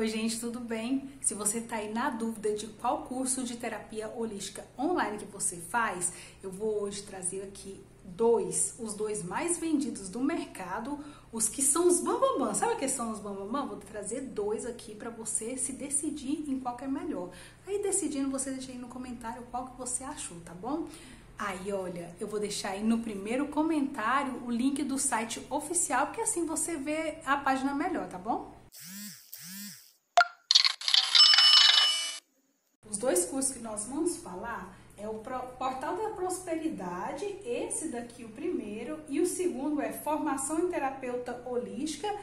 Oi, gente, tudo bem? Se você está aí na dúvida de qual curso de terapia holística online que você faz, eu vou hoje trazer aqui dois, os dois mais vendidos do mercado, os que são os bambambam. Sabe o que são os bambambam? Vou trazer dois aqui para você se decidir em qual que é melhor. Aí decidindo, você deixa aí no comentário qual que você achou, tá bom? Aí, olha, eu vou deixar aí no primeiro comentário o link do site oficial, porque assim você vê a página melhor, tá bom? Os dois cursos que nós vamos falar é o Portal da Prosperidade, esse daqui o primeiro, e o segundo é Formação em Terapeuta Holística,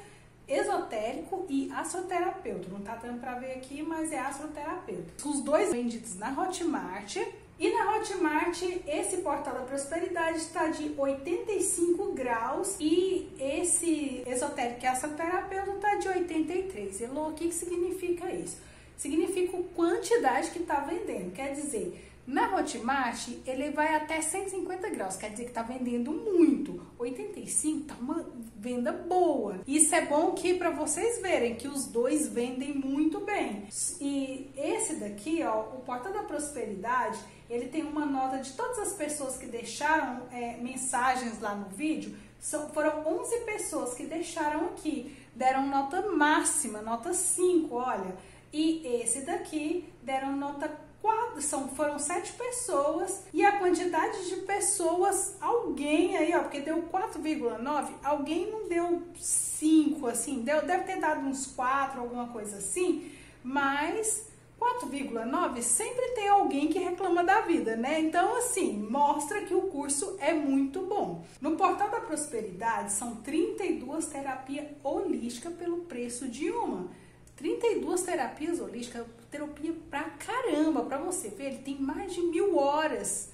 Esotérico e Astroterapeuta. Não tá dando para ver aqui, mas é Astroterapeuta. Os dois vendidos na Hotmart. E na Hotmart, esse Portal da Prosperidade está de 85 graus e esse Esotérico e Astroterapeuta está de 83. Elô, o que, que significa isso? Significa a quantidade que está vendendo. Quer dizer, na Hotmart ele vai até 150 graus, quer dizer que está vendendo muito. 85 tá uma venda boa. Isso é bom que para vocês verem que os dois vendem muito bem. E esse daqui, ó, o Porta da Prosperidade, ele tem uma nota de todas as pessoas que deixaram é, mensagens lá no vídeo. São, foram 11 pessoas que deixaram aqui, deram nota máxima, nota 5, olha. E esse daqui deram nota 4, são, foram sete pessoas e a quantidade de pessoas, alguém aí, ó, porque deu 4,9, alguém não deu 5, assim, deu, deve ter dado uns 4, alguma coisa assim, mas 4,9 sempre tem alguém que reclama da vida, né? Então, assim, mostra que o curso é muito bom. No Portal da Prosperidade são 32 terapias holísticas pelo preço de uma. 32 terapias holísticas, terapia pra caramba, pra você ver, ele tem mais de mil horas.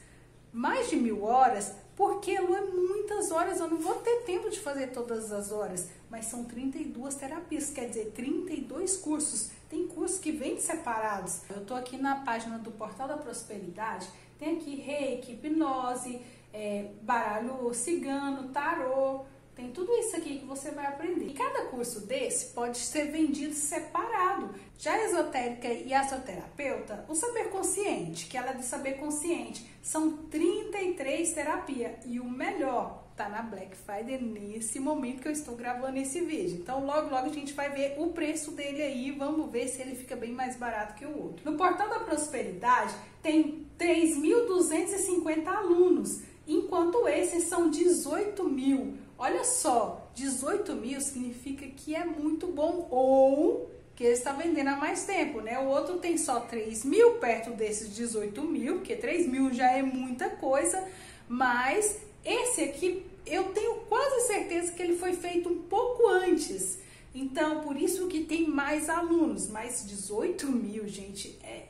Mais de mil horas, porque Lu, é muitas horas, eu não vou ter tempo de fazer todas as horas, mas são 32 terapias, quer dizer, 32 cursos. Tem cursos que vêm separados. Eu tô aqui na página do Portal da Prosperidade, tem aqui reiki, hipnose, é, baralho cigano, tarô, tem tudo isso aqui que você vai aprender. E cada curso desse pode ser vendido separado. Já a esotérica e astroterapeuta, o saber consciente, que ela é do saber consciente, são 33 terapias. E o melhor, tá na Black Friday nesse momento que eu estou gravando esse vídeo. Então logo logo a gente vai ver o preço dele aí, vamos ver se ele fica bem mais barato que o outro. No Portal da Prosperidade tem 3.250 alunos, enquanto esses são 18 mil. Olha só, 18 mil significa que é muito bom ou que ele está vendendo há mais tempo, né? O outro tem só 3 mil perto desses 18 mil, porque 3 mil já é muita coisa, mas esse aqui eu tenho quase certeza que ele foi feito um pouco antes. Então, por isso que tem mais alunos, mas 18 mil, gente, é,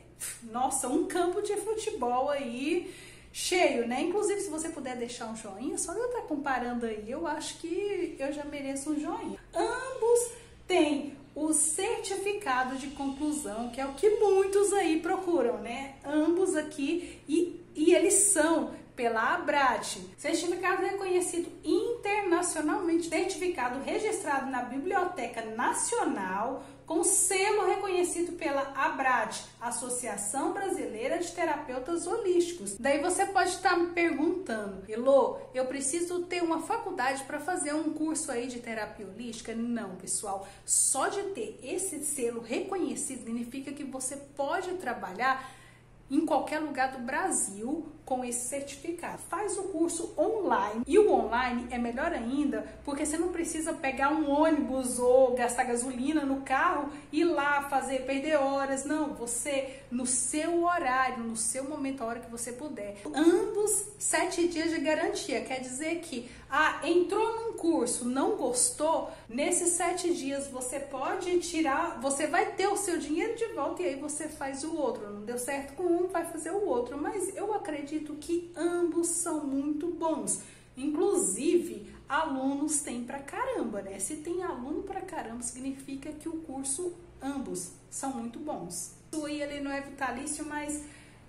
nossa, um campo de futebol aí cheio, né? Inclusive, se você puder deixar um joinha, só eu estar tá comparando aí, eu acho que eu já mereço um joinha. Ambos têm o certificado de conclusão, que é o que muitos aí procuram, né? Ambos aqui, e, e eles são pela Abrat, certificado reconhecido internacionalmente, certificado registrado na Biblioteca Nacional, com selo reconhecido pela ABRAT, Associação Brasileira de Terapeutas Holísticos. Daí você pode estar me perguntando, Elô, eu preciso ter uma faculdade para fazer um curso aí de terapia holística? Não, pessoal, só de ter esse selo reconhecido significa que você pode trabalhar em qualquer lugar do Brasil com esse certificado. Faz o curso online. E o online é melhor ainda porque você não precisa pegar um ônibus ou gastar gasolina no carro e lá fazer, perder horas. Não, você no seu horário, no seu momento, a hora que você puder. Ambos sete dias de garantia. Quer dizer que ah, entrou num curso, não gostou, nesses sete dias você pode tirar, você vai ter o seu dinheiro de volta e aí você faz o outro. Não deu certo com um, vai fazer o outro. Mas eu acredito que ambos são muito bons. Inclusive, alunos tem pra caramba, né? Se tem aluno pra caramba, significa que o curso, ambos, são muito bons. O I ele não é vitalício, mas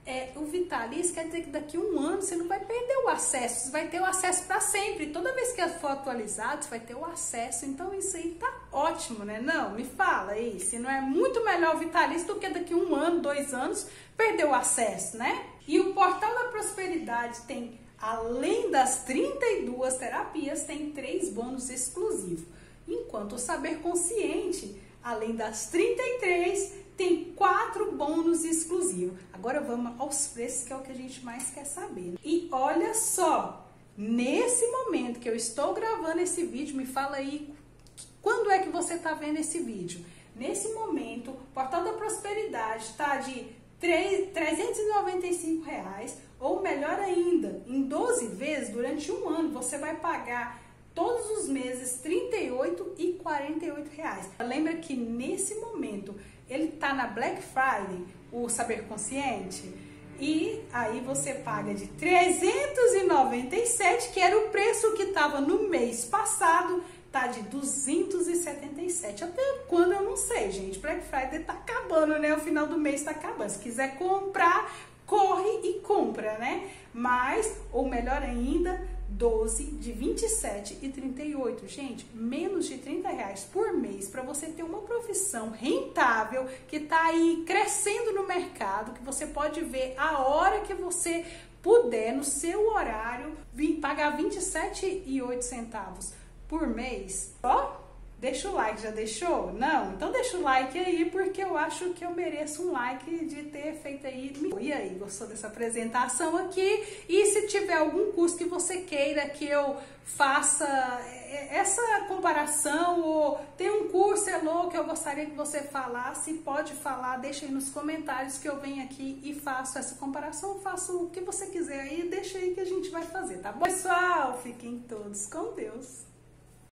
é, o vitalício quer dizer que daqui a um ano você não vai perder o acesso, você vai ter o acesso para sempre. Toda vez que for atualizado, você vai ter o acesso. Então isso aí tá ótimo, né? Não, me fala aí, se não é muito melhor o vitalício do que daqui um ano, dois anos, perder o acesso, né? E o Portal da Prosperidade tem, além das 32 terapias, tem três bônus exclusivos. Enquanto o Saber Consciente, além das 33, tem quatro bônus exclusivos. Agora vamos aos preços, que é o que a gente mais quer saber. E olha só, nesse momento que eu estou gravando esse vídeo, me fala aí quando é que você está vendo esse vídeo. Nesse momento, o Portal da Prosperidade está de 395 reais, ou melhor ainda, em 12 vezes durante um ano você vai pagar todos os meses 38 e 48 reais. Lembra que nesse momento ele está na Black Friday, o Saber Consciente, e aí você paga de 397, que era o preço que estava no mês passado, tá de 277. Até quando eu não sei, gente. Black Friday tá acabando, né? O final do mês tá acabando. Se quiser comprar, corre e compra, né? Mas, ou melhor ainda, 12 de 27 e 38. Gente, menos de 30 reais por mês para você ter uma profissão rentável que tá aí crescendo no mercado, que você pode ver a hora que você puder, no seu horário, pagar 27 e 8 centavos por mês, ó, deixa o like, já deixou? Não? Então deixa o like aí, porque eu acho que eu mereço um like de ter feito aí. E aí, gostou dessa apresentação aqui? E se tiver algum curso que você queira que eu faça essa comparação, ou tem um curso, é louco, eu gostaria que você falasse, pode falar, deixa aí nos comentários que eu venho aqui e faço essa comparação, faço o que você quiser aí, deixa aí que a gente vai fazer, tá bom? Pessoal, fiquem todos com Deus.